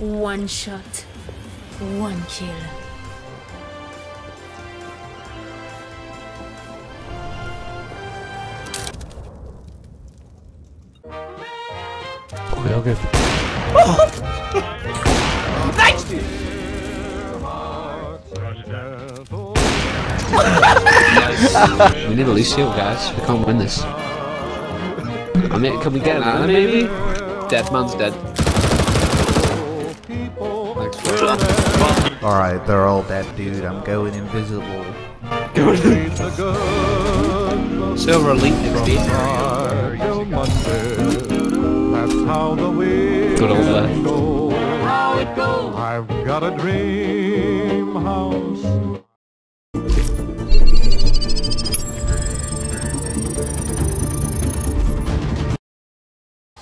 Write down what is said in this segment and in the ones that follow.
One shot, one kill. Heel good. We need a Lucio, guys. We can't win this. I mean, can we get an Ana, maybe? Dead man's dead. Thanks, bro. Alright, they're all dead, dude. I'm going invisible. Silver Elite XP. Good old left. I've got a dream house.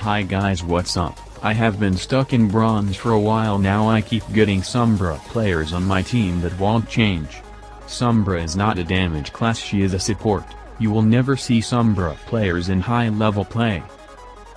Hi guys what's up, I have been stuck in bronze for a while now I keep getting Sombra players on my team that won't change. Sombra is not a damage class she is a support, you will never see Sombra players in high level play.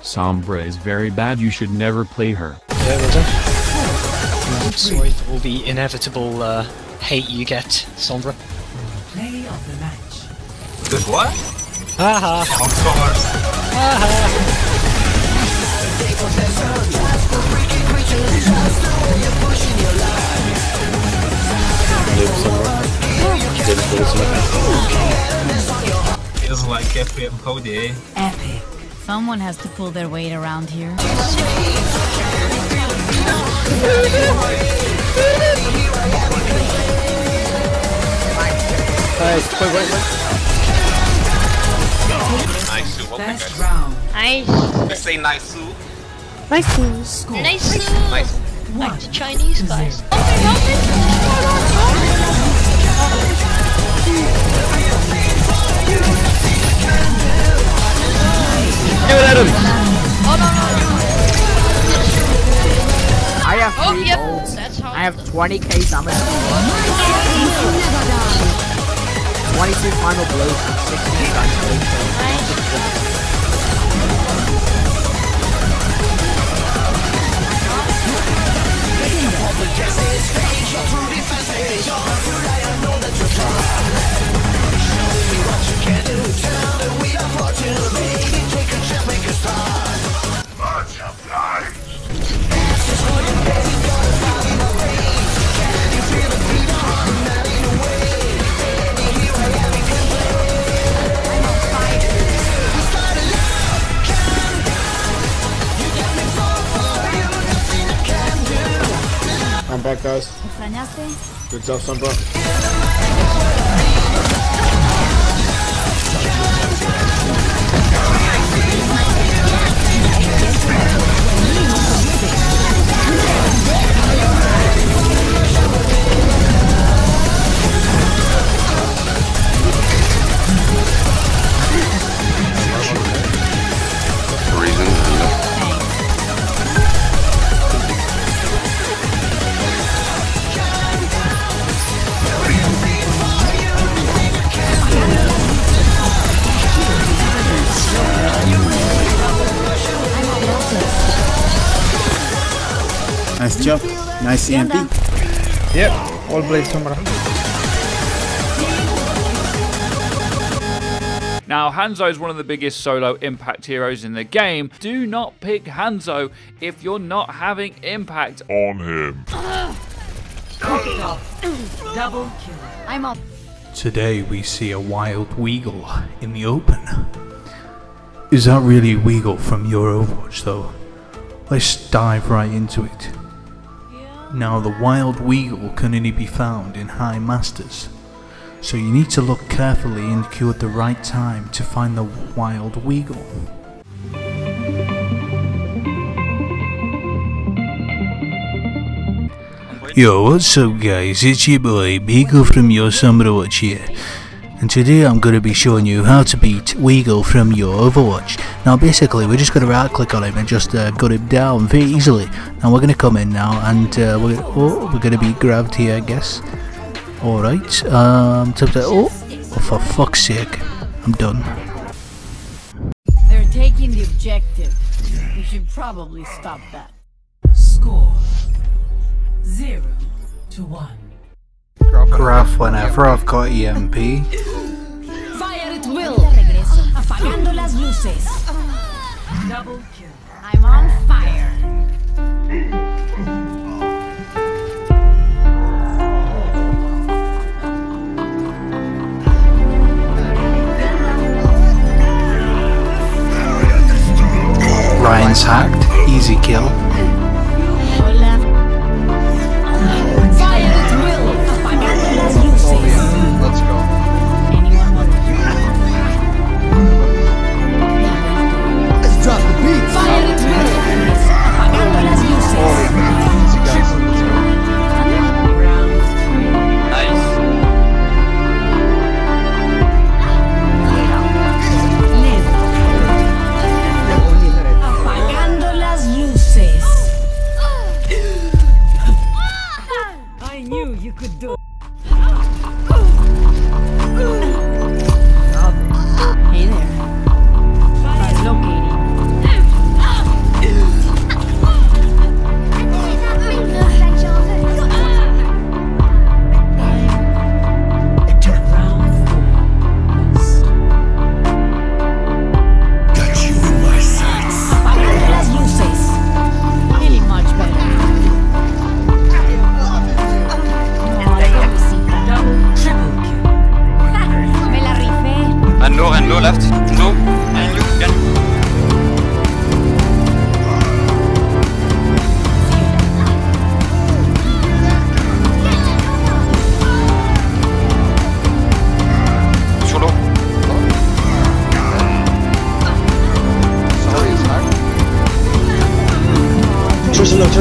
Sombra is very bad you should never play her. I'm sorry for all the inevitable uh, hate you get, Sombra. Play of the match. Good what? Haha! Of course. Haha! Feels like Epi and Pody. Eh? Epic. Someone has to pull their weight around here. Nice Sue. Okay, First guys. round. Nice. We say nice Sue. Score. Nice. Nice. Nice Nice. Like the Chinese guys. Oh, I have Oh, three yep. golds. That's how. I have 20k damage. 22 final blows and 16 damage. Guys. Good job, Sombra. Nice job. Nice EMP. Yep. All blade Sombra. Now, Hanzo is one of the biggest solo impact heroes in the game. Do not pick Hanzo if you're not having impact on him. Double kill. I'm up. Today we see a wild Weagal in the open. Is that really Weagal from your Overwatch though? Let's dive right into it. Now the wild Weagal can only be found in High Masters, so you need to look carefully and queue at the right time to find the wild Weagal. Yo, what's up guys? It's your boy Beagle from Your Summer Watch here. And today I'm going to be showing you how to beat Weagal from your Overwatch. Now basically we're just going to right click on him and just uh, gut him down very easily. Now we're going to come in now and uh, we're, oh, we're going to be grabbed here I guess. Alright, um, to oh, oh, for fuck's sake, I'm done. They're taking the objective. We should probably stop that. Score Zero to one. Graph whenever I've got EMP. Fire at will. Regreso. Apagando las luces. Double kill. I'm on fire. Ryan's hacked. Easy kill.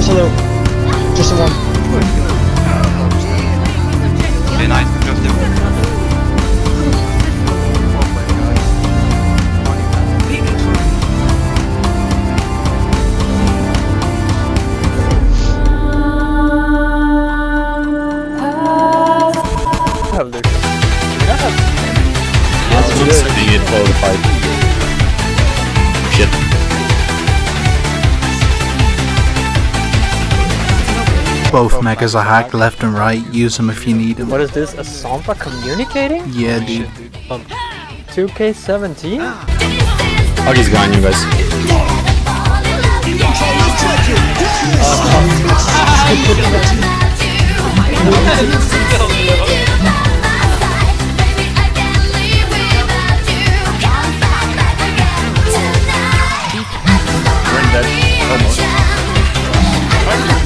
Tristan low, Tristan low. Tristan one. Okay, nice. Just him. Both megas are hacked left and right. Use them if you need them. What is this? A Sombra communicating? Yeah, dude. 2K17? Oh, he's gone, you guys. Apagando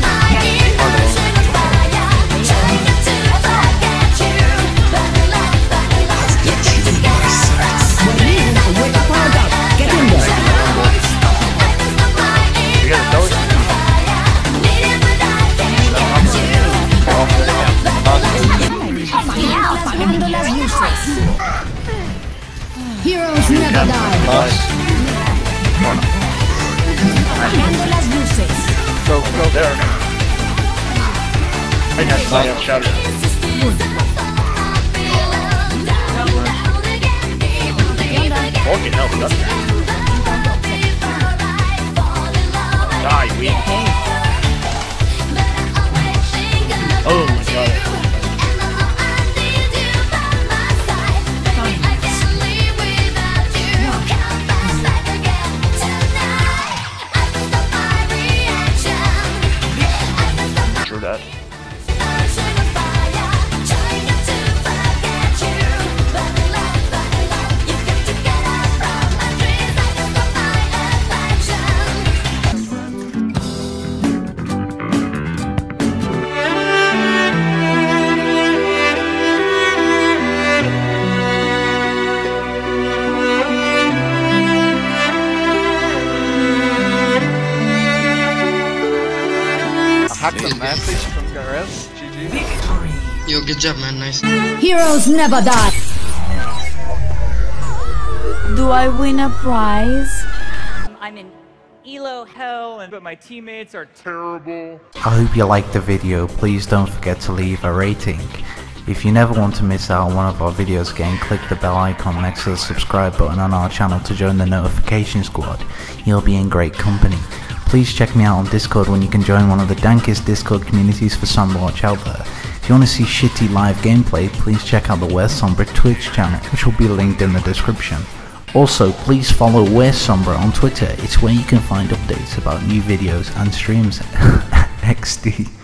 las luces. Heroes never die. Apagando las luces. Go, go there. I got silent shutter. Fucking hell, we got Die, weak. Good job, man. Nice. Heroes never die. Do I win a prize? I'm in Elo hell, and but my teammates are terrible. I hope you liked the video. Please don't forget to leave a rating. If you never want to miss out on one of our videos again, click the bell icon next to the subscribe button on our channel to join the notification squad. You'll be in great company. Please check me out on Discord when you can join one of the dankest Discord communities for Sombra Watch out there. If you want to see shitty live gameplay, please check out the Worst Sombra Twitch channel, which will be linked in the description. Also, please follow Worst Sombra on Twitter, it's where you can find updates about new videos and streams. XD.